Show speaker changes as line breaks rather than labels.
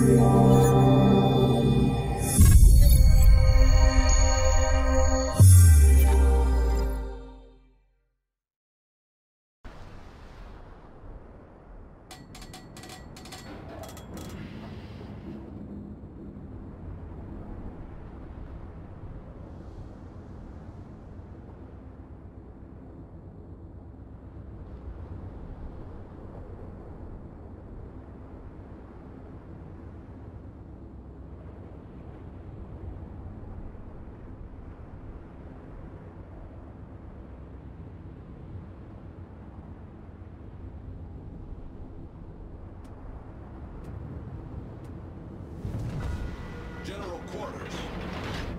Lord. General quarters.